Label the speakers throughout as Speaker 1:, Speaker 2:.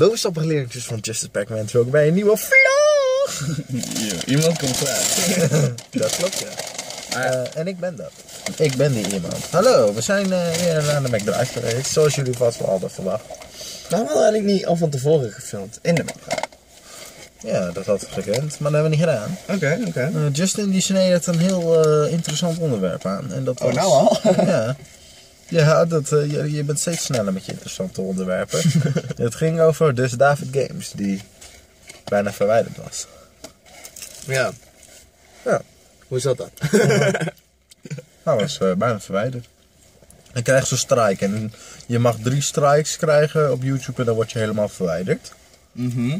Speaker 1: Hallo stapperleertjes van Justice Pac-Man. Welkom bij een nieuwe vlog!
Speaker 2: Iemand komt klaar.
Speaker 1: dat klopt, ja. Uh, en ik ben dat. Ik ben die iemand. Hallo, we zijn weer aan de McDrive geweest. Zoals jullie vast wel hadden verwacht.
Speaker 2: Nou, we hadden eigenlijk niet al van tevoren gefilmd in de McDrive.
Speaker 1: Ja, dat had gekend, maar dat hebben we niet gedaan.
Speaker 2: Oké, oké.
Speaker 1: Uh, Justin die sneed het een heel interessant onderwerp aan. En dat
Speaker 2: oh, nou al?
Speaker 1: ja. Ja, dat, uh, je, je, bent steeds sneller met je interessante onderwerpen. het ging over dus David Games, die bijna verwijderd was.
Speaker 2: Ja.
Speaker 1: Ja.
Speaker 2: Hoe zat dat?
Speaker 1: Hij was uh, bijna verwijderd. Dan krijg je zo'n strike en je mag drie strikes krijgen op YouTube en dan word je helemaal verwijderd.
Speaker 2: Mhm.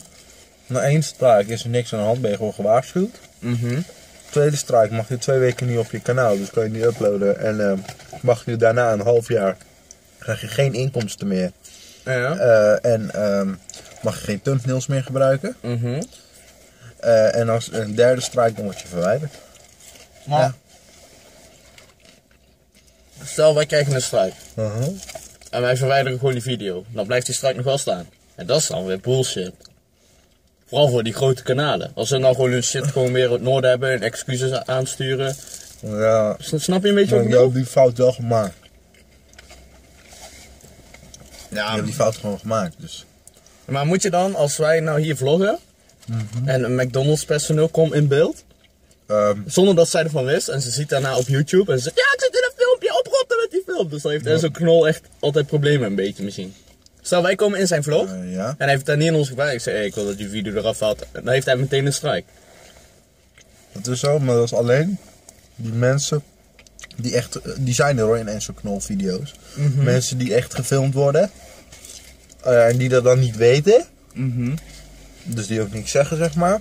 Speaker 1: Na één strike is er niks aan de hand, ben je gewoon gewaarschuwd.
Speaker 2: Mhm
Speaker 1: tweede strike mag je twee weken niet op je kanaal, dus kan je niet uploaden. En uh, mag je daarna een half jaar, krijg je geen inkomsten meer.
Speaker 2: Ja.
Speaker 1: Uh, en uh, mag je geen thumbnails meer gebruiken.
Speaker 2: Mm -hmm.
Speaker 1: en als een derde strike, dan word je verwijderd.
Speaker 2: Maar, ja. Stel, wij krijgen een strike.
Speaker 1: -huh.
Speaker 2: En wij verwijderen gewoon die video. Dan blijft die strike nog wel staan. En dat is dan weer bullshit. Vooral voor die grote kanalen. Als ze nou gewoon hun shit gewoon weer het noorden hebben en excuses aansturen.
Speaker 1: Ja.
Speaker 2: Snap je een beetje wat ik
Speaker 1: bedoel? Ja, die fout wel gemaakt.
Speaker 2: Ja.
Speaker 1: Je hebt die fout gewoon gemaakt, dus.
Speaker 2: Maar moet je dan, als wij nou hier vloggen,
Speaker 1: mm -hmm.
Speaker 2: en een McDonald's personeel komt in beeld,
Speaker 1: um.
Speaker 2: zonder dat zij ervan wist, en ze ziet daarna op YouTube en ze zegt, ja, ik zit in een filmpje, oprotten met die film. Dus dan heeft ja. zo'n knol echt altijd problemen een beetje misschien. Stel, wij komen in zijn vlog.
Speaker 1: Uh, ja.
Speaker 2: En hij heeft daar niet in ons gevraagd. Ik zei, hey, ik wil dat die video eraf valt. En dan heeft hij meteen een strike.
Speaker 1: Dat is zo, maar dat is alleen die mensen die echt, die zijn er hoor in Enzo Knol video's.
Speaker 2: -hmm.
Speaker 1: Mensen die echt gefilmd worden. Uh, en die dat dan niet weten.
Speaker 2: -hmm.
Speaker 1: Dus die ook niks zeggen, zeg maar.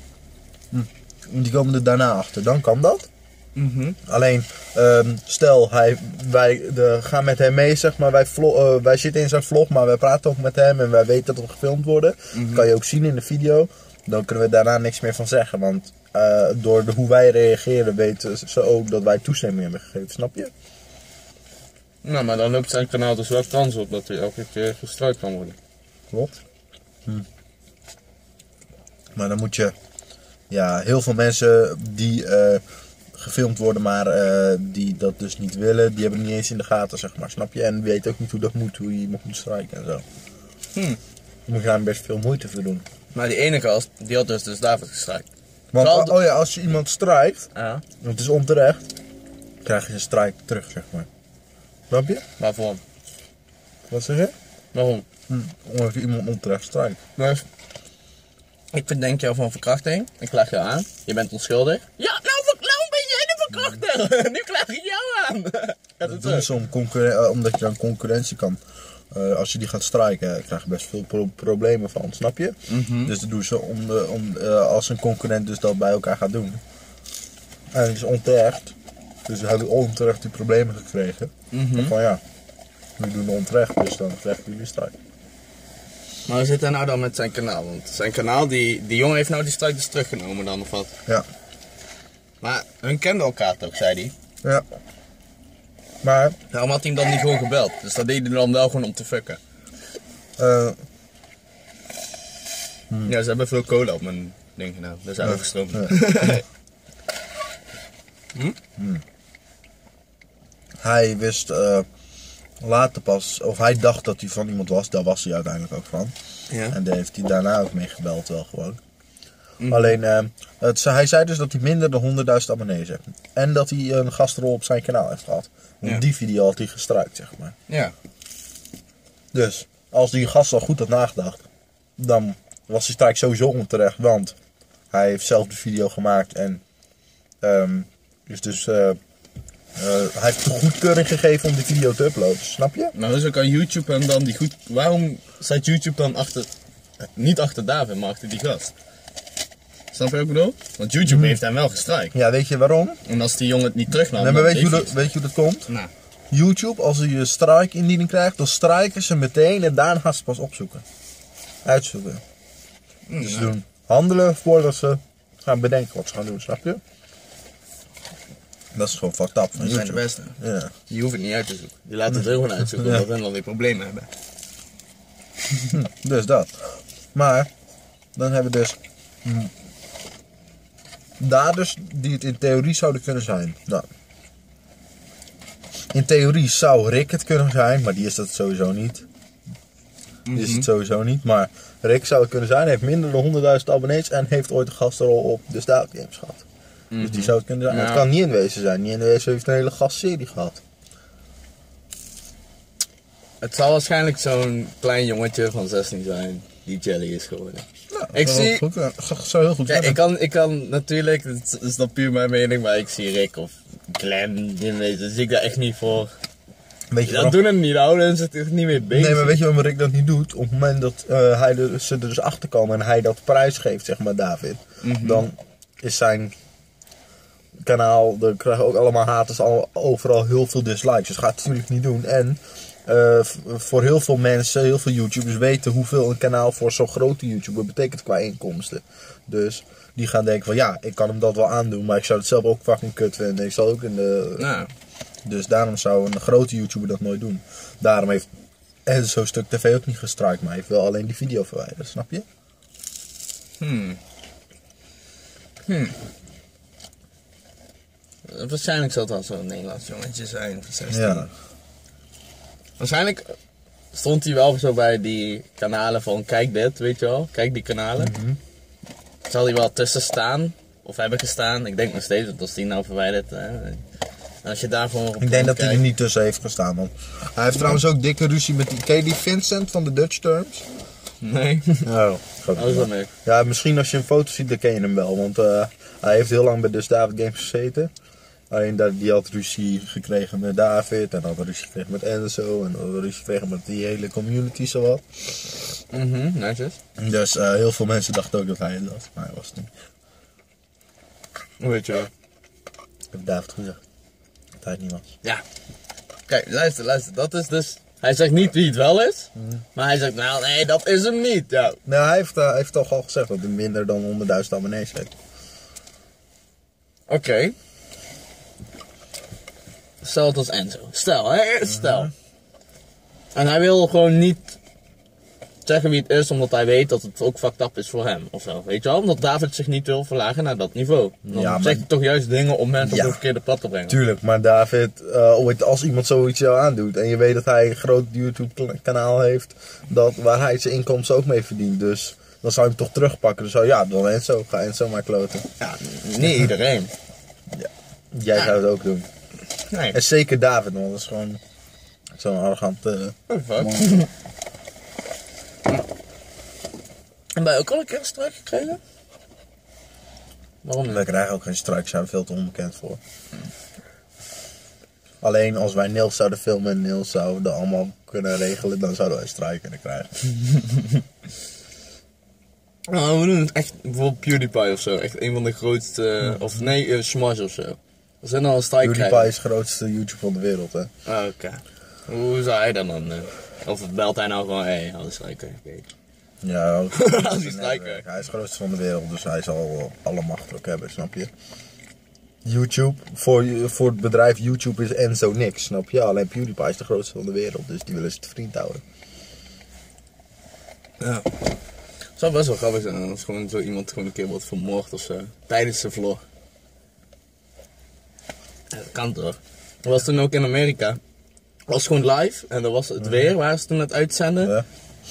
Speaker 1: Hm. Die komen er daarna achter. Dan kan dat.
Speaker 2: Mm -hmm.
Speaker 1: Alleen, um, stel, hij, wij de, gaan met hem mee, zeg maar. Wij, vlog, uh, wij zitten in zijn vlog, maar wij praten ook met hem en wij weten dat we gefilmd worden.
Speaker 2: Mhm.
Speaker 1: Dat kan je ook zien in de video. Dan kunnen we daarna niks meer van zeggen. Want uh, door de, hoe wij reageren, weten ze ook dat wij toestemming hebben gegeven, snap je?
Speaker 2: Nou, maar dan loopt zijn kanaal dus wel kans op dat hij elke keer gestruikt kan worden.
Speaker 1: Klopt. Hm. Maar dan moet je, ja, heel veel mensen die. Uh, gefilmd worden, maar uh, die dat dus niet willen, die hebben het niet eens in de gaten, zeg maar, snap je? En weten ook niet hoe dat moet, hoe je iemand moet strijken en zo.
Speaker 2: Hm.
Speaker 1: Dan moet je daar best veel moeite voor doen.
Speaker 2: Maar die ene gast, die had dus, dus David gestrijkt.
Speaker 1: Want, oh ja, als je iemand strijkt,
Speaker 2: ja.
Speaker 1: het is onterecht, krijg je een strijk terug, zeg maar. Snap je?
Speaker 2: Waarvoor?
Speaker 1: Wat zeg je?
Speaker 2: Waarom?
Speaker 1: Hm, omdat je iemand onterecht strijkt.
Speaker 2: Dus, ik verdenk jou van verkrachting, ik klaag jou aan, je bent onschuldig. Ja, verkrachter. nu klaag ik jou aan.
Speaker 1: Dat, dat doen ze om uh, omdat je dan concurrentie kan. Uh, als je die gaat strijken, krijg je best veel pro problemen van, snap je?
Speaker 2: Mm -hmm.
Speaker 1: Dus dat doen ze om, de, om uh, als een concurrent dus dat bij elkaar gaat doen. En het is onterecht. Dus we hebben onterecht die problemen gekregen.
Speaker 2: Mm -hmm.
Speaker 1: Van ja, we doen onterecht, dus dan krijgen jullie strijk.
Speaker 2: Maar hoe zit hij nou dan met zijn kanaal? Want zijn kanaal, die, die jongen heeft nou die strijk dus teruggenomen dan of wat?
Speaker 1: Ja.
Speaker 2: Maar hun kenden elkaar toch, zei hij?
Speaker 1: Ja. Maar...
Speaker 2: Waarom had hij hem dan niet gewoon gebeld? Dus dat deed hij dan wel gewoon om te fucken.
Speaker 1: Uh,
Speaker 2: hmm. Ja, ze hebben veel cola op mijn ding gedaan. Dat is. Ja. hm?
Speaker 1: hmm. Hij wist uh, later pas, of hij dacht dat hij van iemand was. Daar was hij uiteindelijk ook van.
Speaker 2: Ja.
Speaker 1: En daar heeft hij daarna ook mee gebeld wel gewoon. Mm. Alleen, uh, het, hij zei dus dat hij minder dan 100.000 abonnees heeft. En dat hij een gastrol op zijn kanaal heeft gehad. Want
Speaker 2: ja.
Speaker 1: die video had hij gestruikt, zeg maar.
Speaker 2: Ja.
Speaker 1: Dus, als die gast al goed had nagedacht, dan was die strijk sowieso onterecht. Want hij heeft zelf de video gemaakt en um, is dus... Uh, uh, hij heeft de goedkeuring gegeven om die video te uploaden, snap je?
Speaker 2: Nou, dus ook aan YouTube en dan die goed... Waarom staat YouTube dan achter... Niet achter David, maar achter die gast? Snap je wat ik bedoel? Want YouTube
Speaker 1: Mhm.
Speaker 2: heeft hem wel gestrikt.
Speaker 1: Ja, weet je waarom?
Speaker 2: En als die jongen het niet terugnam,
Speaker 1: Nee, maar weet je, hoe dat, weet je hoe dat komt?
Speaker 2: Nou,
Speaker 1: YouTube, als ze je strike-indiening krijgt, dan strijken ze meteen en daarna gaan ze pas opzoeken. Uitzoeken.
Speaker 2: hm,
Speaker 1: Dus ze
Speaker 2: nou,
Speaker 1: doen handelen voordat ze gaan bedenken wat ze gaan doen, snap je? Dat is gewoon fucked up van
Speaker 2: die zijn de
Speaker 1: YouTube.
Speaker 2: beste.
Speaker 1: Ja.
Speaker 2: Die hoeven het niet uit te zoeken. Die laten het er gewoon uitzoeken,
Speaker 1: Ja.
Speaker 2: omdat we dan weer problemen hebben.
Speaker 1: Dus dat. Maar, dan hebben we dus... daders die het in theorie zouden kunnen zijn. Nou, in theorie zou Rick het kunnen zijn, maar die is dat sowieso niet. Die is het sowieso niet. Maar Rick zou het kunnen zijn, heeft minder dan 100.000 abonnees en heeft ooit een gastrol op de Staat Games gehad. Dus die zou het kunnen zijn. Maar
Speaker 2: Ja.
Speaker 1: Het kan niet in wezen zijn. Niet in wezen heeft een hele gastserie gehad.
Speaker 2: Het zal waarschijnlijk zo'n klein jongetje van 16 zijn die Jelly is geworden. Ik
Speaker 1: zou
Speaker 2: zie-
Speaker 1: Goed, ja, zou- zou heel goed
Speaker 2: Ja, ik kan, ik kan natuurlijk, het is dan puur mijn mening, maar ik zie Rick of Glenn, die weet, daar zie ik daar echt niet voor.
Speaker 1: Weet je
Speaker 2: Dat
Speaker 1: waarom?
Speaker 2: doen het niet, houden en zit er niet mee bezig.
Speaker 1: Nee, maar weet je waarom Rick dat niet doet? Op het moment dat eh, hij er, ze er dus achter komen en hij dat prijs geeft, zeg maar, David,
Speaker 2: Mhm.
Speaker 1: dan is zijn kanaal, er krijgen ook allemaal haters al, overal heel veel dislikes. Dus gaat het natuurlijk niet doen. En eh, voor heel veel mensen, heel veel YouTubers weten hoeveel een kanaal voor zo'n grote YouTuber betekent qua inkomsten. Dus die gaan denken van ja, ik kan hem dat wel aandoen, maar ik zou het zelf ook fucking kut vinden. Ik zal ook in de,
Speaker 2: Nou,
Speaker 1: dus daarom zou een grote YouTuber dat nooit doen. Daarom heeft en zo'n stuk tv ook niet gestrikt, maar hij heeft wel alleen die video verwijderd, snap je?
Speaker 2: hmm. Hmm. Waarschijnlijk zal het wel zo'n Nederlands jongetje zijn van 16.
Speaker 1: Ja.
Speaker 2: Waarschijnlijk stond hij wel zo bij die kanalen van kijk dit, weet je wel. Kijk die kanalen.
Speaker 1: Mhm.
Speaker 2: Zal hij wel tussen staan? Of hebben gestaan? Ik denk nog steeds, want als die nou verwijderd. Hè, als je daarvoor. op
Speaker 1: Ik denk dat hij er niet tussen heeft gestaan, man. Hij heeft trouwens ook dikke ruzie met die, ken je die Vincent van de Dutch Terms?
Speaker 2: Nee.
Speaker 1: Oh,
Speaker 2: Dat is wel leuk.
Speaker 1: Ja, misschien als je een foto ziet, dan ken je hem wel. Want eh, hij heeft heel lang bij Dus David Games gezeten. Alleen dat, die had ruzie gekregen met David. En had ruzie gekregen met Enzo. En had ruzie gekregen met die hele community zowat.
Speaker 2: Mhm, netjes.
Speaker 1: Dus eh, heel veel mensen dachten ook dat hij het was. Maar hij was het niet.
Speaker 2: Hoe weet je wel?
Speaker 1: Ik heb David gezegd. Dat hij het niet was.
Speaker 2: Ja. Kijk, luister, luister. Dat is dus. Hij zegt niet wie het wel is. Maar hij zegt, nou nee, dat is hem niet. Ja.
Speaker 1: Nou, hij heeft, eh, hij heeft toch al gezegd dat hij minder dan 100.000 abonnees heeft.
Speaker 2: Oké. Stel het als Enzo. Stel, hè? Stel. En hij wil gewoon niet zeggen wie het is, omdat hij weet dat het ook fucked up is voor hem. Of zo, weet je wel? Omdat David zich niet wil verlagen naar dat niveau. Dan
Speaker 1: Ja, maar-
Speaker 2: zegt hij toch juist dingen om mensen
Speaker 1: Ja.
Speaker 2: op de verkeerde pad te brengen.
Speaker 1: Tuurlijk, maar David, eh, als iemand zoiets jou aandoet en je weet dat hij een groot YouTube-kanaal heeft dat, waar hij zijn inkomsten ook mee verdient, dus dan zou je hem toch terugpakken. Dus zou ja, dan Enzo, ga Enzo maar kloten.
Speaker 2: Ja, niet iedereen.
Speaker 1: Jij zou het ook doen.
Speaker 2: Nee.
Speaker 1: En zeker David, want dat is gewoon zo'n arrogant. eh,
Speaker 2: Oh, fuck. En ook al een keer een strijk gekregen? Waarom
Speaker 1: we krijgen ook geen strike, zijn we veel te onbekend voor. Alleen als wij Niels zouden filmen en Niels zou dat allemaal kunnen regelen, dan zouden wij een strike kunnen krijgen.
Speaker 2: Nou, we doen het echt bijvoorbeeld PewDiePie of zo. Echt een van de grootste. Of nee, uh, Smash of zo. We zijn al een strike
Speaker 1: PewDiePie is de grootste YouTube van de wereld, hè.
Speaker 2: Ah, Oké. Hoe zou hij dan dan? eh, of belt hij nou gewoon, hé, hey, alle striker.
Speaker 1: Ja.
Speaker 2: Als hij striker.
Speaker 1: Hij is de grootste van de wereld, dus hij zal alle macht ook hebben, snap je? YouTube, voor, voor het bedrijf YouTube is Enzo niks, snap je? Alleen PewDiePie is de grootste van de wereld, dus die willen ze te vriend houden.
Speaker 2: Ja. Het zou best wel grappig zijn als gewoon zo iemand gewoon een keer wordt vermoord of zo. Tijdens zijn vlog. Dat kan toch? Dat was toen ook in Amerika. Het was gewoon live en dat was het weer waar ze toen het uitzenden.
Speaker 1: Ja?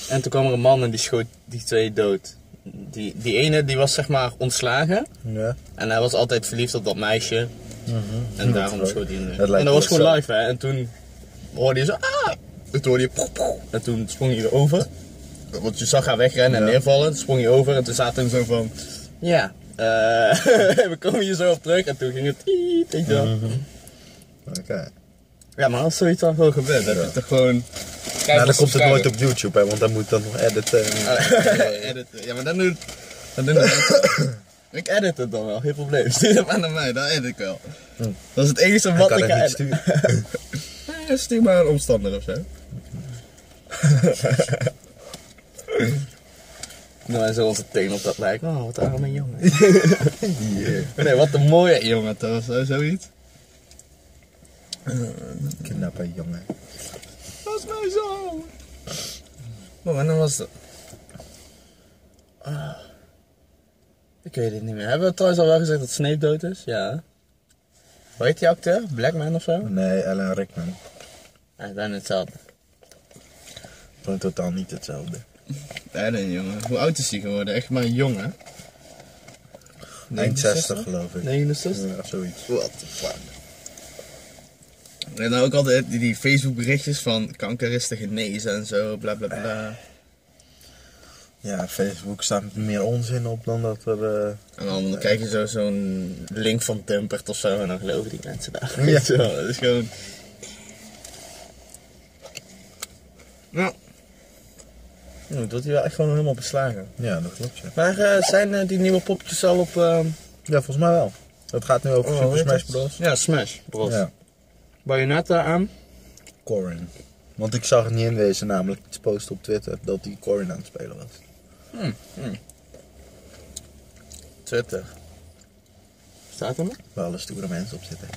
Speaker 2: En toen kwam er een man en die schoot die twee dood. Die, die ene die was zeg maar ontslagen.
Speaker 1: Ja.
Speaker 2: En hij was altijd verliefd op dat meisje. En daarom schoot hij
Speaker 1: lijkt
Speaker 2: En dat was gewoon
Speaker 1: zo.
Speaker 2: live hè. En toen hoorde je zo... Ah! En toen hoorde je... En toen sprong hij erover. Want je zag haar wegrennen en neervallen. Toen sprong hij over en toen zaten we zo van... Ja, we komen hier zo op terug. En toen ging het... Weet je wel.
Speaker 1: Oké.
Speaker 2: Ja, maar als zoiets al gewoon gebeurt, dan heb je toch gewoon...
Speaker 1: Nou, dan komt het nooit op YouTube, hè, want dan moet ik dat nog editen.
Speaker 2: editen. Ja, maar dan doe dan doen Ik edit het dan wel, geen probleem. Stuur het maar naar mij, dan edit ik wel. Dat is het enige
Speaker 1: Ik
Speaker 2: wat
Speaker 1: kan
Speaker 2: ik
Speaker 1: sturen.
Speaker 2: Nee, stuur maar een omstander of zo. Nou, en zo onze teen op dat lijkt. Oh, wat arme jongen.
Speaker 1: Yeah.
Speaker 2: Nee, wat een mooie jongen toch, zo, zoiets.
Speaker 1: Knappe jongen.
Speaker 2: Dat is mijn zoon. Oh, en dan was het. Ik weet het niet meer. Hebben we trouwens al wel gezegd dat Snape dood is? Ja. Hoe heet die acteur? Blackman of zo?
Speaker 1: Nee, Alan Rickman.
Speaker 2: Ja, dan hetzelfde.
Speaker 1: Gewoon totaal niet hetzelfde.
Speaker 3: Ja, dan jongen. Hoe oud is hij geworden? Echt maar jong, hè?
Speaker 1: Eind 60 geloof ik.
Speaker 2: 69?
Speaker 1: Ja, zoiets.
Speaker 3: What the fuck. En dan ook altijd die, die Facebook berichtjes van kanker is te genezen en zo, bla bla bla.
Speaker 1: Ja, Facebook staat meer onzin op dan dat er... eh,
Speaker 3: En dan krijg je zo zo'n link van Dumpert of zo en dan geloven die mensen daar.
Speaker 1: Ja.
Speaker 3: Wel, Dat is gewoon... Nou. Nu wordt hij wel echt gewoon helemaal beslagen.
Speaker 1: Ja, dat klopt, ja.
Speaker 2: Maar eh, zijn eh, die nieuwe poppetjes al op... eh,
Speaker 1: Ja, volgens mij wel. Het gaat nu over
Speaker 2: oh,
Speaker 1: Super Smash? Bros.
Speaker 2: Ja, Smash Bros.
Speaker 1: Ja,
Speaker 2: Bayonetta aan.
Speaker 1: Corin. Want ik zag het niet inwezen, namelijk iets posten op Twitter dat die Corin aan het spelen was.
Speaker 2: Twitter. Staat er nog?
Speaker 1: Waar alle stoere mensen op zitten.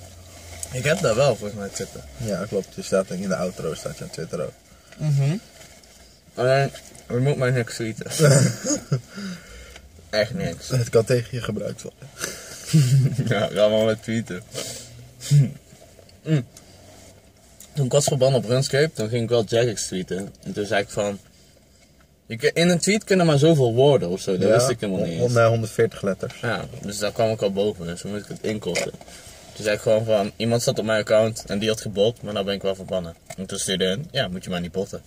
Speaker 3: Ik heb daar wel volgens mij zitten.
Speaker 1: Ja, klopt. Er staat in de outro staat je aan Twitter ook.
Speaker 2: Alleen, we moeten maar niks tweeten. Echt niks.
Speaker 1: Het kan tegen je gebruikt worden.
Speaker 2: Ja, ga maar met tweeten. Mm. Toen ik was verbannen op RuneScape, toen ging ik wel Jagex tweeten. En toen zei ik van... Je in een tweet kunnen maar zoveel woorden of zo, dat wist ik helemaal niet eens.
Speaker 1: Nee, 140 letters.
Speaker 2: Ja, dus daar kwam ik al boven, dus toen moest ik het inkosten. Toen zei ik gewoon van, iemand zat op mijn account en die had gebot, maar nou ben ik wel verbannen. En toen stuurde in, ja, moet je maar niet botten.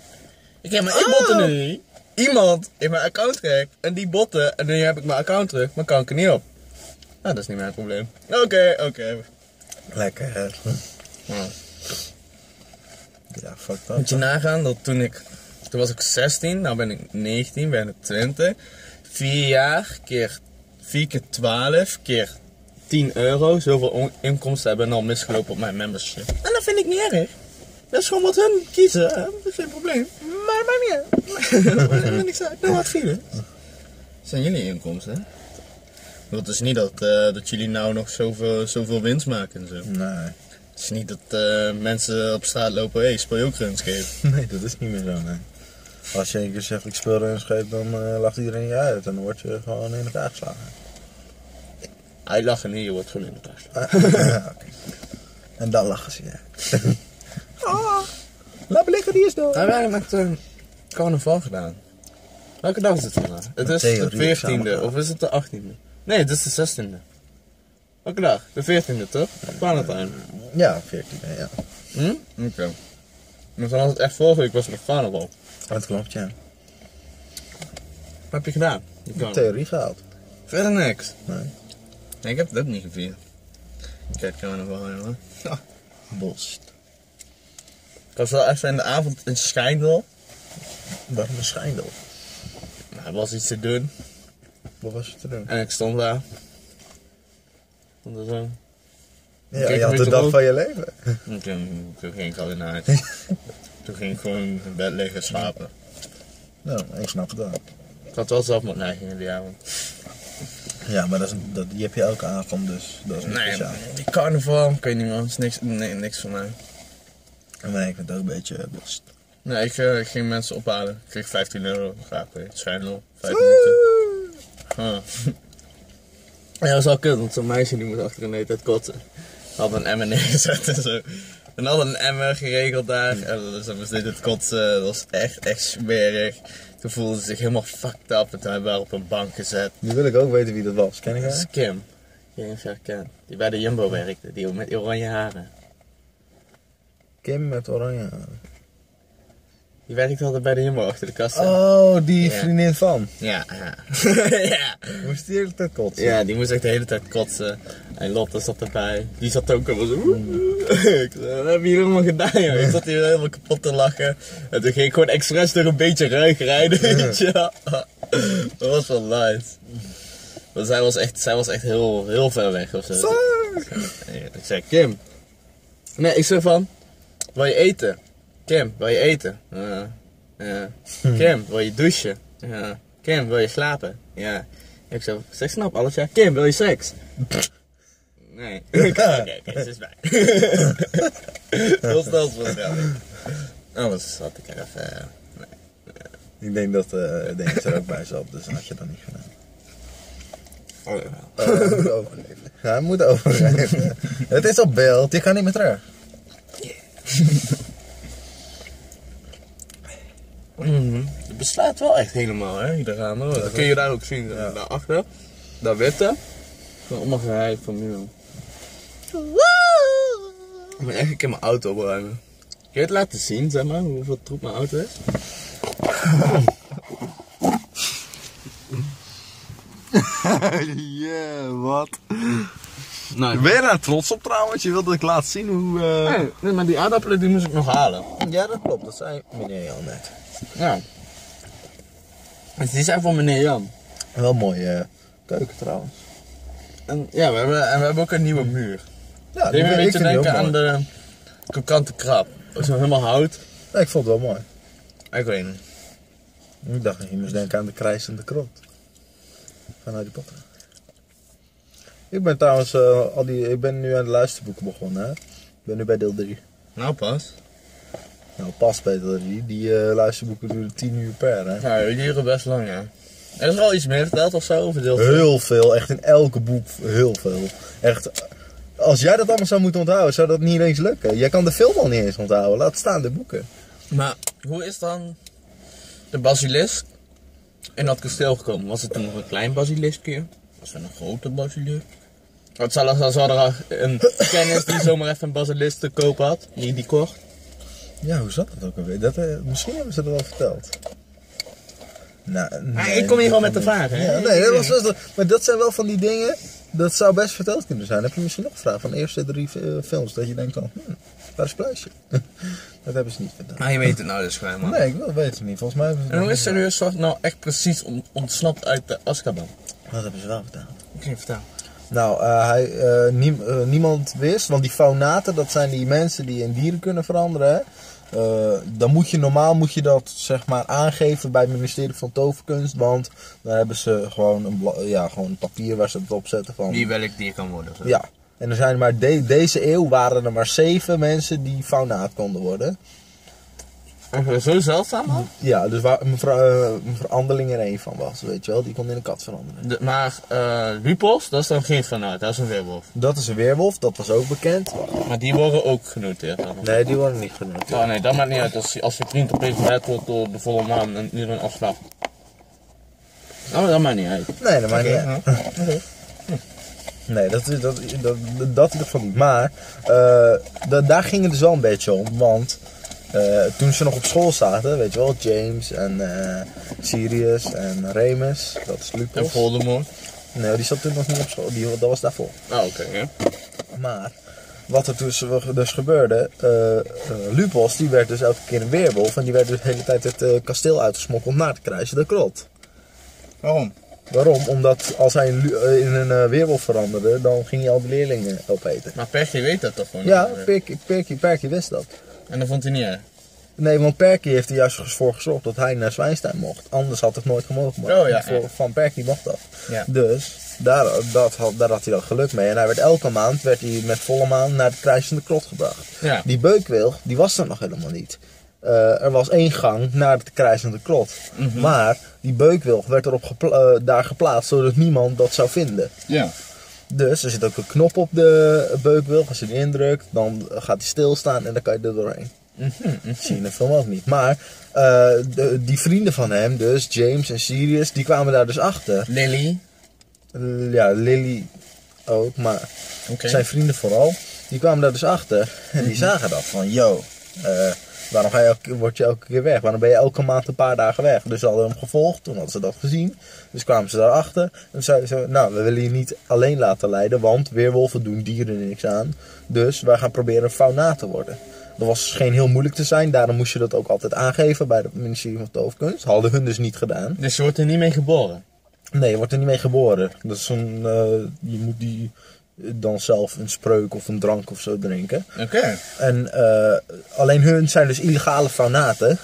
Speaker 2: Ik heb maar ik botte nu. Iemand in mijn account gehackt en die botten en nu heb ik mijn account terug, maar kan ik er niet op. Nou, dat is niet mijn probleem. Oké, oké.
Speaker 1: Lekker, hè?
Speaker 2: Ja.
Speaker 1: Ja, fuck
Speaker 2: Moet
Speaker 1: dat.
Speaker 2: je nagaan dat toen ik, toen was ik 16, nou ben ik 19, ben ik 20. 4 jaar keer 4 keer 12 keer 10 euro. Zoveel inkomsten hebben al misgelopen op mijn membership. En dat vind ik niet erg. Dat is gewoon wat hun kiezen. hè. Dat is geen probleem. Maar maakt niet uit. Dat maakt niks uit. Nou, wat
Speaker 3: zijn jullie inkomsten? Want het is niet dat, eh, dat jullie nou nog zoveel, zoveel winst maken en zo.
Speaker 1: Nee.
Speaker 3: Het is niet dat eh, mensen op straat lopen, hé, hey, speel je ook RuneScape?
Speaker 1: nee, dat is niet meer zo, nee. Als je een keer zegt ik speel ruimscheep, dan eh, lacht iedereen je uit en dan word je gewoon in elkaar geslagen.
Speaker 2: Hij lachen niet, je wordt gewoon in elkaar geslagen.
Speaker 1: Ja, oké. En dan lachen ze je. ah, liggen, die is dood.
Speaker 2: Hij hebben met uh, carnaval gedaan. Welke dag is het vandaag? Het is de
Speaker 1: die heeft
Speaker 2: 14e
Speaker 1: samengegaan.
Speaker 2: of is het de 18e? Nee, het is de 16e. Welke dag? De 14e toch? Valentijn.
Speaker 1: Ja, 14, ja.
Speaker 2: Hm?
Speaker 3: Oké.
Speaker 2: Maar dan was het echt vorige week was het nog carnaval.
Speaker 1: Dat klopt, ja.
Speaker 2: Wat heb je gedaan? Die carnaval?
Speaker 1: Theorie gehaald.
Speaker 2: Verder niks.
Speaker 1: Nee.
Speaker 3: Nee, ik heb het ook niet gevierd. Ik kijk carnaval, jongen. Ja.
Speaker 1: Bos.
Speaker 2: Ik was wel even in de avond in Schijndel.
Speaker 1: Waarom een schijndel?
Speaker 2: Nou, er was iets te doen.
Speaker 1: Wat was er te doen?
Speaker 2: En ik stond daar. Stond er zo.
Speaker 1: Ja, je had de
Speaker 2: je
Speaker 1: dag van je leven.
Speaker 2: En toen, toen ging ik al naar huis. toen ging ik gewoon in bed liggen slapen.
Speaker 1: Nou, ik snap het wel.
Speaker 2: Ik had wel zelfmoordneigingen die avond.
Speaker 1: Ja, maar dat is, dat, die heb je elke avond, dus dat is niet
Speaker 2: Nee,
Speaker 1: speciaal.
Speaker 2: die carnaval, ik weet niet man, is niks, nee, niks voor mij.
Speaker 1: Nee, ik vind het ook een beetje eh, bos.
Speaker 2: Nee, ik, eh, ik ging mensen ophalen. Ik kreeg 15 euro, graag weer. Schijnel, 5 minuten. Ah. Ja, dat was wel kut, want zo'n meisje die moest achter een hele tijd kotsen. Had een emmer neergezet en zo. En hadden een emmer geregeld daar. En dus dan dit het kotsen. Dat was echt, echt smerig. Toen voelde ze zich helemaal fucked up. En toen hebben we haar op een bank gezet.
Speaker 1: Nu wil ik ook weten wie dat was. Ken ik
Speaker 2: Dat is
Speaker 1: haar?
Speaker 2: Kim. Haar gekend. Die bij de Jumbo werkte. Die met die oranje haren.
Speaker 1: Kim met oranje.
Speaker 2: Die werkte altijd bij de Jumbo achter de kassa.
Speaker 1: Oh, die
Speaker 2: Ja.
Speaker 1: vriendin van.
Speaker 2: Ja, ja. ja.
Speaker 1: Moest die de hele tijd kotsen?
Speaker 2: Ja, die moest echt de hele tijd kotsen. En Lotte zat erbij. Die zat ook allemaal zo. Ik zei, wat hebben jullie allemaal gedaan, joh? Ik zat hier helemaal kapot te lachen. En toen ging ik gewoon expres door een beetje ruig rijden, weet je wel. Dat was wel nice. Want zij was echt, zij was echt heel, heel ver weg of zo. Ik zei, Kim. Nee, ik zei van, wil je eten? Kim, wil je eten? Ja. ja. Kim, wil je douchen? Ja. Kim, wil je slapen? Ja. Ik zei, seks snap alles ja. Kim, wil je seks? Nee. Oké, oké, ze is bij. Heel snel wel. Anders had ik er even... eh,
Speaker 1: Ik denk dat eh Dennis er ook bij zat, dus dat had je dat niet gedaan.
Speaker 2: Oh, ja.
Speaker 1: Oh, hij moet overleven. Ja, hij moet overleven. Het is op beeld, je kan niet meer terug.
Speaker 2: Mhm. Het beslaat wel echt helemaal, hè, die ramen. Dat kun je daar ook zien,
Speaker 1: Ja.
Speaker 2: daarachter. Dat witte. Allemaal geheid van muur. Ik ben echt een keer mijn auto opruimen. Kun je het laten zien, zeg maar, hoeveel troep mijn auto is?
Speaker 1: Yeah, wat?
Speaker 2: Nee,
Speaker 1: Ben je daar trots op trouwens? Je wilde dat ik laat zien hoe... eh,
Speaker 2: nee, nee, maar die aardappelen die moest ik nog halen.
Speaker 1: Ja, dat klopt. Dat zei meneer Jan net.
Speaker 2: Ja. Dus die zijn van meneer Jan.
Speaker 1: Wel mooie eh, keuken trouwens.
Speaker 2: En, ja, we hebben, en we hebben ook een nieuwe muur.
Speaker 1: Ja,
Speaker 2: Die een beetje denken aan de krokante krab. Zo helemaal hout.
Speaker 1: Nee, ik vond het wel mooi.
Speaker 2: Ik weet niet.
Speaker 1: Ik dacht, je moest denken aan de krijzende krot. Van Harry Potter. Ik ben trouwens eh, al die, ik ben nu aan de luisterboeken begonnen. Hè? Ik ben nu bij deel 3.
Speaker 3: Nou pas.
Speaker 1: Nou, pas bij deel 3. Die eh, luisterboeken duren 10 uur per. Hè?
Speaker 2: Ja, die duren best lang, ja. Er is wel iets meer verteld of zo over deel?
Speaker 1: Heel veel, echt in elke boek heel veel. Echt, als jij dat allemaal zou moeten onthouden, zou dat niet eens lukken. Jij kan de film al niet eens onthouden, laat staan de boeken.
Speaker 2: Maar hoe is dan de basilisk in dat kasteel gekomen? Was het toen nog een klein basiliskje? Was het een grote basilisk? Er, zal er een kennis die zomaar even een basilisk te koop had, die die kocht?
Speaker 1: Ja, hoe zat dat ook alweer? Dat, eh, misschien hebben ze dat wel verteld. Nou, nee,
Speaker 2: ik kom hier
Speaker 1: dat
Speaker 2: gewoon met de vragen, hè?
Speaker 1: Ja, nee, dat was, dat, maar dat zijn wel van die dingen, dat zou best verteld kunnen zijn. Heb je misschien nog een vraag van de eerste drie eh, films, dat je denkt van, hm, waar is het pluisje? dat hebben ze niet verteld.
Speaker 2: Ah, je weet het nou dus gewoon, man.
Speaker 1: Nee, ik wil- weet het niet. Volgens mij hebben ze
Speaker 2: En hoe
Speaker 1: dat
Speaker 2: is Zwart nou echt precies on- ontsnapt uit de Azkaban?
Speaker 1: gedaan. Dat hebben ze wel verteld.
Speaker 2: Oké, vertel.
Speaker 1: Nou, eh, hij, eh, eh, niemand wist, want die faunaten, dat zijn die mensen die in dieren kunnen veranderen. hè. Dan moet je normaal moet je dat zeg maar aangeven bij het ministerie van Toverkunst, want dan hebben ze gewoon een, ja, gewoon een papier waar ze het op zetten van.
Speaker 2: Wie welk dier kan worden. Zo.
Speaker 1: Ja, en er zijn maar de- deze eeuw waren er maar zeven mensen die faunaat konden worden.
Speaker 2: Echt Zo zeldzaam man?
Speaker 1: Ja, dus waar een, ver- eh, een veranderling er één van was, weet je wel, die kon in een kat veranderen.
Speaker 2: De- maar eh Lupos, dat is dan geen vanuit, dat is een weerwolf.
Speaker 1: Dat is een weerwolf, dat was ook bekend.
Speaker 2: Maar die worden ook genoteerd dan?
Speaker 1: Nee, die worden niet genoemd.
Speaker 2: Oh nee, dat maakt niet uit. Als, als je vriend opeens gered wordt door de volle maan en iedereen afslaat. Oh, dat maakt niet uit.
Speaker 1: Nee, dat maakt niet uit. Nee, dat, is- dat, dat, dat in ieder geval niet. Maar eh, da- daar ging het dus wel een beetje om. Want eh, toen ze nog op school zaten, weet je wel, James en eh, Sirius en Remus, dat is
Speaker 2: En
Speaker 1: Lupus.
Speaker 2: Voldemort.
Speaker 1: Nee, die zat toen nog niet op school, die, dat was daarvoor.
Speaker 2: Ah, oké, ja.
Speaker 1: Maar wat er dus, dus gebeurde, eh, eh, Lupus die werd dus elke keer een weerwolf en die werd dus de hele tijd het eh, kasteel uitgesmokkeld naar het kruisje de krot.
Speaker 3: Waarom?
Speaker 1: Waarom? Omdat als hij in, eh, een eh, weerwolf veranderde, dan ging hij al de leerlingen opeten.
Speaker 2: Maar Perky weet dat toch gewoon
Speaker 1: Ja,
Speaker 2: niet?
Speaker 1: Perky, Perky, Perky wist dat.
Speaker 2: En dat vond hij niet erg.
Speaker 1: Nee, want Perky heeft er juist voor gezorgd dat hij naar Zwijnstein mocht. Anders had het nooit gemogen. Maar
Speaker 2: Oh, ja,
Speaker 1: voor,
Speaker 2: ja.
Speaker 1: van Perky mocht dat.
Speaker 2: Ja.
Speaker 1: Dus daar, dat had, daar had hij dan geluk mee. En hij werd elke maand werd hij met volle maan naar het kruisende krot gebracht. Die beukwilg, die was er nog helemaal niet. Eh, er was één gang naar het kruisende krot.
Speaker 2: Mhm.
Speaker 1: Maar die beukwilg werd erop gepla- eh, daar geplaatst zodat niemand dat zou vinden.
Speaker 3: Ja.
Speaker 1: Dus er zit ook een knop op de beukwilg. Als je die indrukt, dan gaat hij stilstaan en dan kan je er doorheen.
Speaker 2: Mhm,
Speaker 1: Dat zie je in de film ook niet. Maar eh, de, die vrienden van hem, dus James en Sirius, die kwamen daar dus achter.
Speaker 2: Lily.
Speaker 1: Ja, Lily ook, maar zijn vrienden vooral. Die kwamen daar dus achter en die zagen dat van, yo, eh, waarom ga je elke, word je elke keer weg? Waarom ben je elke maand een paar dagen weg? Dus ze hadden hem gevolgd, toen hadden ze dat gezien. Dus kwamen ze daarachter en zeiden ze, nou, we willen je niet alleen laten leiden, want weerwolven doen dieren niks aan. Dus wij gaan proberen een fauna te worden. Dat was geen heel moeilijk te zijn, daarom moest je dat ook altijd aangeven bij het ministerie van Toverkunst. Hadden hun dus niet gedaan.
Speaker 2: Dus je wordt er niet mee geboren.
Speaker 1: Nee, je wordt er niet mee geboren. Dat is een, eh, je moet die dan zelf een spreuk of een drank of zo drinken.
Speaker 2: Oké.
Speaker 1: En eh, alleen hun zijn dus illegale faunaten.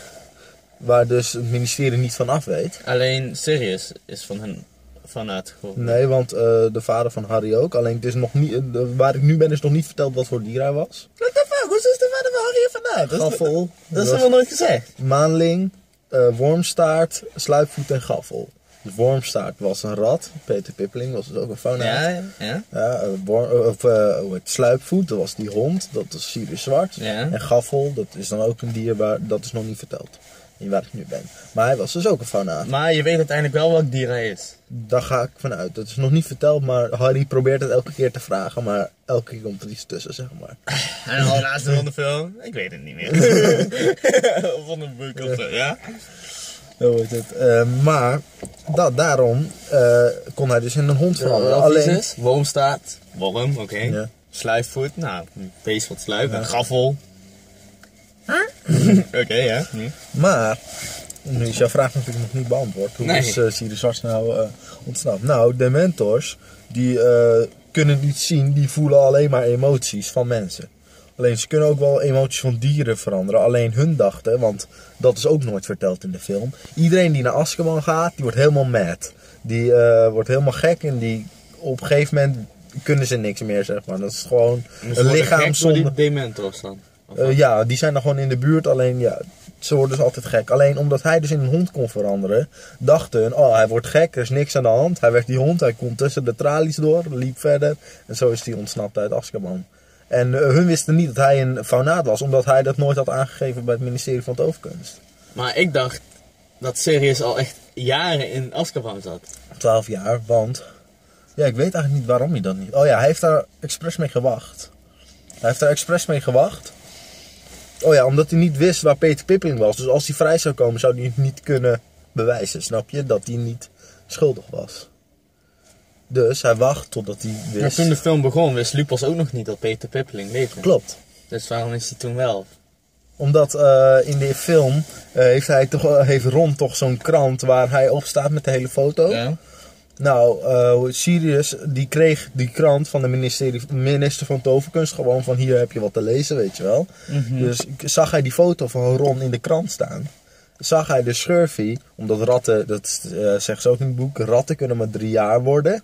Speaker 1: Waar dus het ministerie niet van af weet.
Speaker 2: Alleen Sirius is van hen vanuit geworden.
Speaker 1: Nee, want eh, de vader van Harry ook. Alleen het is nog niet, eh, waar ik nu ben is nog niet verteld wat voor dier hij was.
Speaker 2: What the fuck? Hoe is de vader van Harry is,
Speaker 1: Gaffel,
Speaker 2: dat is helemaal nooit gezegd.
Speaker 1: maanling, Wormstaart, Sluipvoet en Gaffel. Wormstaart was een rat. Peter Pippeling was dus ook een faunaat.
Speaker 3: Ja, ja.
Speaker 1: Ja, eh, worm- eh, of, heet het, Sluipvoet, dat was die hond. Dat is Sirius Zwart.
Speaker 3: Ja.
Speaker 1: En Gaffel, dat is dan ook een dier waar, dat is nog niet verteld. Niet waar ik nu ben. Maar hij was dus ook een faunaat.
Speaker 3: Maar je weet uiteindelijk wel welk dier hij is.
Speaker 1: Daar ga ik vanuit. Dat is nog niet verteld, maar Harry probeert het elke keer te vragen. Maar elke keer komt er iets tussen, zeg maar.
Speaker 3: En al laatste van de film? Ik weet het niet meer. of van een boek of zo, ja?
Speaker 1: Hoe heet het? Eh, maar dat, daarom eh, kon hij dus in een hond veranderen.
Speaker 2: Welke
Speaker 1: Alleen,
Speaker 2: is? Wormstaart. Worm, oké.
Speaker 1: Ja.
Speaker 2: Sluipvoet, nou, beest wat sluip. Een gaffel.
Speaker 3: Oké, ja.
Speaker 1: Maar, nu is jouw vraag natuurlijk nog niet beantwoord. Hoe
Speaker 2: Nee.
Speaker 1: is uh, Sirius Zwart nou eh, ontsnapt? Nou, dementors, die eh, kunnen niet zien, die voelen alleen maar emoties van mensen. Alleen ze kunnen ook wel emoties van dieren veranderen. Alleen hun dachten, want dat is ook nooit verteld in de film. Iedereen die naar Azkaban gaat, die wordt helemaal mad. Die eh, wordt helemaal gek en die op een gegeven moment kunnen ze niks meer, zeg maar. Dat is gewoon een lichaam zonder...
Speaker 2: die dementors dan.
Speaker 1: Eh, ja, die zijn dan gewoon in de buurt. Alleen ja, ze worden dus altijd gek. Alleen omdat hij dus in een hond kon veranderen, dachten, oh hij wordt gek, er is niks aan de hand. Hij werd die hond, hij kon tussen de tralies door, liep verder. En zo is hij ontsnapt uit Azkaban. En eh, hun wisten niet dat hij een faunaat was, omdat hij dat nooit had aangegeven bij het ministerie van Toverkunst.
Speaker 2: Maar ik dacht dat Sirius al echt jaren in Azkaban zat.
Speaker 1: 12 jaar, want... Ja, ik weet eigenlijk niet waarom hij dat niet... Oh ja, hij heeft daar expres mee gewacht. Hij heeft daar expres mee gewacht. Oh ja, omdat hij niet wist waar Peter Pipping was. Dus als hij vrij zou komen, zou hij het niet kunnen bewijzen, snap je? Dat hij niet schuldig was. Dus hij wacht totdat hij
Speaker 2: Maar
Speaker 1: wist...
Speaker 2: toen de film begon wist Lupus ook nog niet dat Peter Pippeling leefde.
Speaker 1: Klopt.
Speaker 2: Dus waarom is hij toen wel?
Speaker 1: Omdat eh, in de film eh, heeft, hij toch, eh, heeft Ron toch zo'n krant waar hij op staat met de hele foto.
Speaker 3: Ja.
Speaker 1: Nou, Sirius die kreeg die krant van de ministerie, minister van Toverkunst gewoon van hier heb je wat te lezen, weet je wel. Dus ik- zag hij die foto van Ron in de krant staan. Zag hij de Scurvy, omdat ratten, dat zegt ze ook in het boek, ratten kunnen maar drie jaar worden.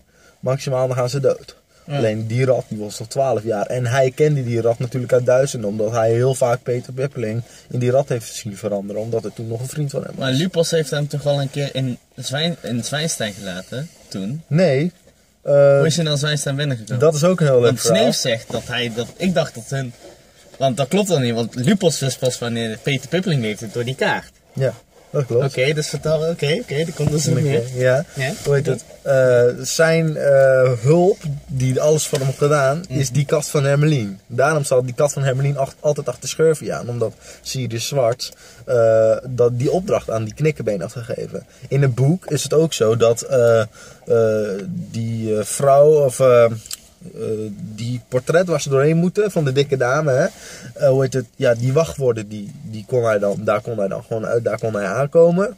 Speaker 1: Maximaal dan gaan ze dood. Alleen die rat die was nog 12 jaar. En hij kende die rat natuurlijk uit duizenden. Omdat hij heel vaak Peter Pippeling in die rat heeft zien veranderen. Omdat het toen nog een vriend van hem was.
Speaker 3: Maar Lupus heeft hem toch al een keer in, zwijn, in Zwijnstein gelaten, toen.
Speaker 1: Nee. eh,
Speaker 3: Hoe is hij dan Zwijnstein binnengekomen?
Speaker 1: dat is ook een heel leuk
Speaker 3: Want
Speaker 1: verhaal.
Speaker 3: Sneeuw zegt dat hij dat. Ik dacht dat hun. Want dat klopt dan niet, want Lupus wist pas wanneer Peter Pippeling leefde door die kaart.
Speaker 1: Ja, dat klopt.
Speaker 3: Oké, dus vertel. Oké, oké, er komt dus nog meer.
Speaker 1: Ja.
Speaker 3: Ja?
Speaker 1: Hoe heet het? Eh, zijn eh, hulp, die alles voor hem heeft gedaan,
Speaker 3: Mhm.
Speaker 1: is die kat van Hermeline. Daarom staat die kat van Hermeline ach- altijd achter Scurvy aan. Omdat Sirius Zwart eh, dat die opdracht aan die knikkenbeen had gegeven. In het boek is het ook zo dat die vrouw, of die portret waar ze doorheen moeten van de dikke dame, hè? Eh, hoe heet het? Ja, die wachtwoorden, die, die kon hij dan, daar kon hij dan gewoon uit, daar kon hij aankomen.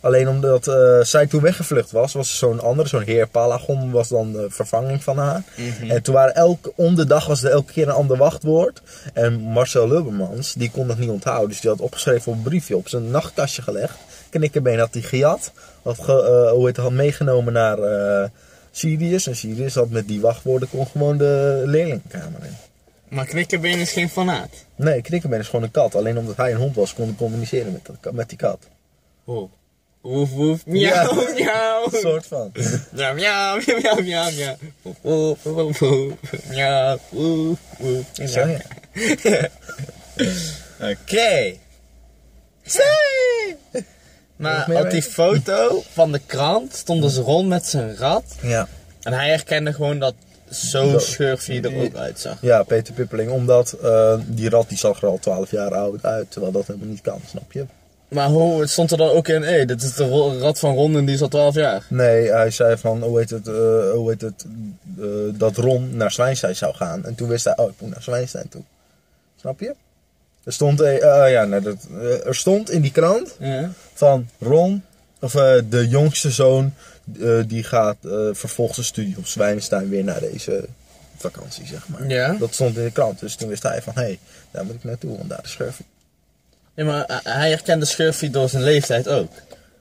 Speaker 1: Alleen omdat eh, zij toen weggevlucht was, was zo'n andere, zo'n heer Palagon was dan de vervanging van haar. En toen waren elke, om de dag was er elke keer een ander wachtwoord. En Marcel Lubbermans, die kon dat niet onthouden. Dus die had opgeschreven op een briefje op zijn nachtkastje gelegd. Knikkerbeen had hij gejat. Had, ge, eh, hoe heet het, had meegenomen naar eh, Sirius. En Sirius had met die wachtwoorden kon gewoon de leerlingkamer in.
Speaker 2: Maar Knikkerbeen is geen fanaat.
Speaker 1: Nee, Knikkerbeen is gewoon een kat. Alleen omdat hij een hond was, kon hij communiceren met, dat- met die kat.
Speaker 2: Oh. Woef woef, miauw, miauw.
Speaker 1: Een soort van.
Speaker 2: Miauw, miauw, miauw, miauw, miauw. Woef, woef, woef, woef. Miauw, woef, woef.
Speaker 1: Zo, ja.
Speaker 3: Oké.
Speaker 2: Maar
Speaker 1: Nog meer
Speaker 2: op die foto van de krant stond dus Ron met zijn rat.
Speaker 1: Ja.
Speaker 2: En hij herkende gewoon dat zo'n
Speaker 1: Dat-
Speaker 2: schurfje er ook uitzag.
Speaker 1: Ja, Peter Pippeling. Omdat eh, die rat die zag er al 12 jaar oud uit. Terwijl dat helemaal niet kan, snap je?
Speaker 2: Maar hoe het stond er dan ook in, hé, dit is de rat van Ron en die is al 12 jaar.
Speaker 1: Nee, hij zei van, hoe heet het, eh, hoe heet het eh, dat Ron naar Zwijnstein zou gaan. En toen wist hij, oh, ik moet naar Zwijnstein toe. Snap je? Er stond, eh, eh, ja, nou, dat, eh, er stond in die krant
Speaker 2: Ja.
Speaker 1: van Ron, of eh, de jongste zoon, die gaat vervolgens een studie op Zwijnstein weer naar deze vakantie, zeg maar.
Speaker 2: Ja.
Speaker 1: Dat stond in de krant, dus toen wist hij van, hé, hey, daar moet ik naartoe, want daar is Schurfie.
Speaker 2: Ja, maar hij herkende Schurfie door zijn leeftijd ook.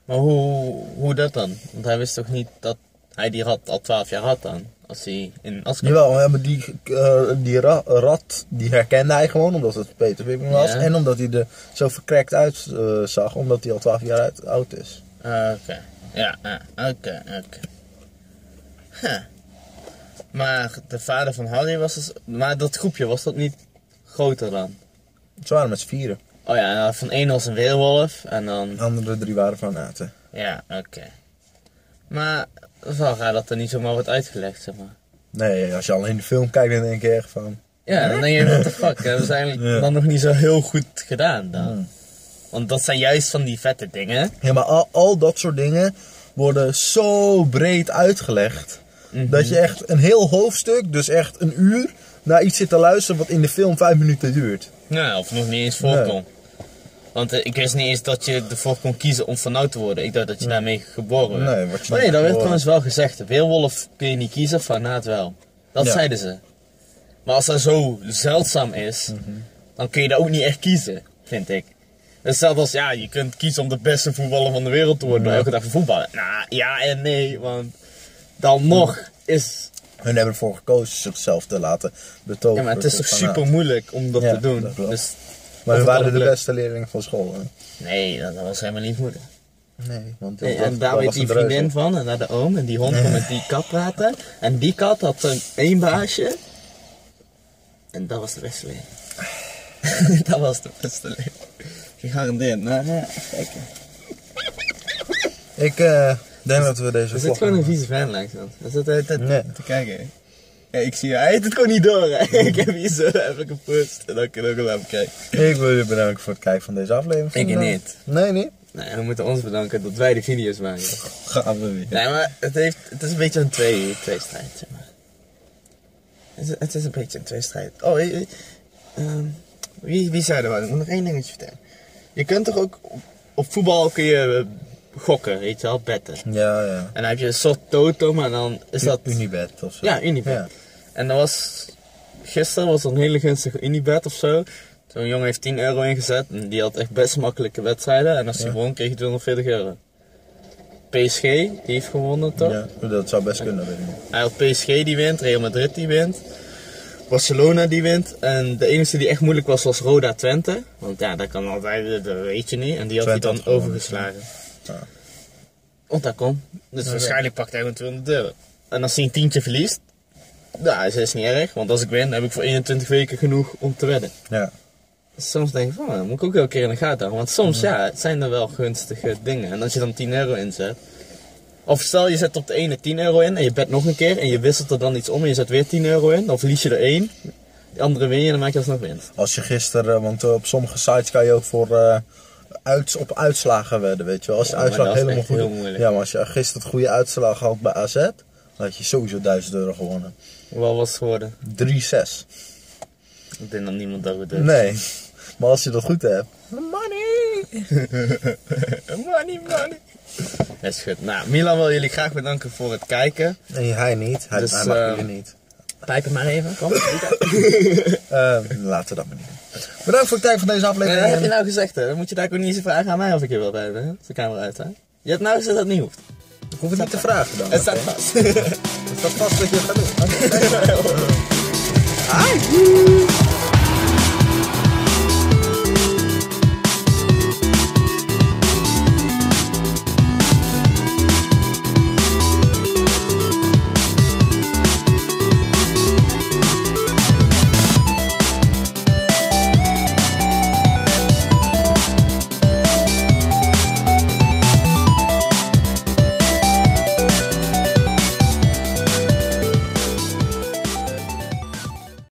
Speaker 2: Maar hoe, hoe dat dan? Want hij wist toch niet dat hij die rat al 12 jaar had dan? Als hij in.
Speaker 1: Jawel, maar die, eh, die ra- rat, die herkende hij gewoon omdat het Peter Wipping was.
Speaker 2: Ja.
Speaker 1: En omdat hij er zo verkrekt uitzag, zag omdat hij al 12 jaar uit- oud is.
Speaker 2: Oké. Ja, ja, oké, oké. Huh. Maar de vader van Harry was dus... Maar dat groepje, was dat niet groter dan?
Speaker 1: Ze waren met z'n vieren.
Speaker 2: Oh ja, nou, van één was een weerwolf en dan...
Speaker 1: De andere drie waren granaten.
Speaker 2: Ja, oké. Maar het is wel raar dat er niet zomaar wordt uitgelegd, zeg maar.
Speaker 1: Nee, als je alleen de film kijkt, dan denk je echt van...
Speaker 2: Ja, dan denk je, what the fuck, hebben ze eigenlijk
Speaker 1: Ja.
Speaker 2: dan nog niet zo heel goed gedaan dan.
Speaker 1: Hmm.
Speaker 2: Want dat zijn juist van die vette dingen.
Speaker 1: Ja, maar al, al dat soort dingen worden zo breed uitgelegd.
Speaker 2: Mhm.
Speaker 1: Dat je echt een heel hoofdstuk, dus echt een uur, naar iets zit te luisteren wat in de film vijf minuten duurt.
Speaker 2: Nou, of nog niet eens voorkomt. Want eh, ik wist niet eens dat je ervoor kon kiezen om vanouds te worden. Ik dacht dat je daarmee geboren werd.
Speaker 1: Nee, wat je
Speaker 2: Maar nee,
Speaker 1: niet
Speaker 2: dat werd trouwens wel gezegd. Weerwolf kun je niet kiezen, fanaat wel. Dat
Speaker 1: Ja.
Speaker 2: zeiden ze. Maar als dat zo zeldzaam is,
Speaker 1: Mhm.
Speaker 2: dan kun je dat ook niet echt kiezen, vind ik. Hetzelfde als, ja, je kunt kiezen om de beste voetballer van de wereld te worden door
Speaker 1: Ja.
Speaker 2: elke dag voetballen. Nou, ja en nee, want dan nog is...
Speaker 1: Hun hebben ervoor gekozen zichzelf te laten betoveren.
Speaker 2: Ja, maar het is toch super moeilijk om dat
Speaker 1: Ja,
Speaker 2: te doen.
Speaker 1: dat
Speaker 2: dus,
Speaker 1: Maar we
Speaker 2: het
Speaker 1: waren de beste leerlingen van school. Hè?
Speaker 2: Nee, dat was helemaal niet moeder.
Speaker 1: Nee, want
Speaker 2: Nee,
Speaker 1: dat-
Speaker 2: en daar
Speaker 1: dat
Speaker 2: weet die vriendin van, en naar de oom, en die hond kon met die kat praten. En die kat had een één baasje. En dat was de beste leer. dat was de beste leer. Gegarandeerd, maar ja, kijken.
Speaker 1: Ik eh, denk dat we deze
Speaker 2: Er zit
Speaker 1: vlog-
Speaker 2: gewoon een vieze fan langs dan. Zit de hele tijd
Speaker 1: Nee.
Speaker 2: te kijken. Ja, ik zie hij heeft het gewoon niet door. Hè. ik heb hier zo even gepost. En dan kun je ook wel even kijken.
Speaker 1: Ik wil je bedanken voor het kijken van deze aflevering.
Speaker 2: Ik niet.
Speaker 1: Nee, niet?
Speaker 2: Nee, we moeten ons bedanken dat wij die video's maken.
Speaker 3: Gaan we weer.
Speaker 2: Nee, maar het, heeft, het is een beetje een twee, tweestrijd, zeg maar. Het is, het is een beetje een tweestrijd. Oh, eh, eh, ehm, wie, wie zei er wat? Ik moet nog één dingetje vertellen. Je kunt toch ook, op, op voetbal kun je gokken, weet je wel, betten.
Speaker 1: Ja, ja.
Speaker 2: En dan heb je een soort toto, maar dan is dat...
Speaker 1: Unibet of zo.
Speaker 2: Ja, Unibet.
Speaker 1: Ja.
Speaker 2: En dat was... Gisteren was er een hele gunstige Unibet of zo. Zo'n jongen heeft 10 euro ingezet en die had echt best makkelijke wedstrijden. En als hij won, kreeg hij 240 euro. PSG, die heeft gewonnen toch?
Speaker 1: Ja, dat zou best kunnen. weet ik.
Speaker 2: Hij had PSG die wint, Real Madrid die wint. Barcelona die wint. En de enige die echt moeilijk was, was Roda Twente. Want ja, dat kan altijd, dat weet je niet. En die had hij dan overgeslagen.
Speaker 1: Ja.
Speaker 2: Want dat kon. Dus
Speaker 1: Ja,
Speaker 2: waarschijnlijk pakt hij gewoon 200 euro. En als hij een tientje verliest, nou, is is niet erg. Want als ik win, heb ik voor 21 weken genoeg om te wedden.
Speaker 1: Ja.
Speaker 2: Soms denk ik van, dat moet ik ook wel een keer in de gaten houden. Want soms, ja, het zijn er wel gunstige dingen. En als je dan 10 euro inzet. Of stel je zet op de ene 10 euro in en je bet nog een keer en je wisselt er dan iets om en je zet weer 10 euro in. Dan verlies je er één. De andere win je en dan maak je alsnog winst.
Speaker 1: Als je gisteren, want eh, op sommige sites kan je ook voor eh, uit, op uitslagen wedden, weet je wel. Als de
Speaker 2: Ja,
Speaker 1: uitslag
Speaker 2: is
Speaker 1: helemaal goed
Speaker 2: moeilijk.
Speaker 1: Ja, maar als je gisteren het goede uitslag had bij AZ, dan had je sowieso 1000 euro gewonnen. 3-6.
Speaker 2: Wat was het geworden? Ik denk dat niemand dat heeft.
Speaker 1: Nee. Maar als je dat goed hebt. Money!
Speaker 2: money, money. Dat is goed. Nou, Milan wil jullie graag bedanken voor het kijken.
Speaker 1: Nee, hij niet. Hij,
Speaker 2: Dus,
Speaker 1: hij mag
Speaker 2: eh,
Speaker 1: jullie niet.
Speaker 2: Pijp het maar even, kom.
Speaker 1: Eh, laten we dat maar niet doen. Bedankt voor het kijken van deze
Speaker 2: Nee,
Speaker 1: aflevering.
Speaker 2: dat heb je nou gezegd, hè? Dan moet je daar ook niet eens vragen aan mij of ik je wil hebben, hè? Als de camera uit, hè? Je hebt nou gezegd dat het niet hoeft.
Speaker 1: Ik hoef het niet te vragen dan.
Speaker 2: Het staat vast.
Speaker 1: Het staat vast dat je het gaat doen.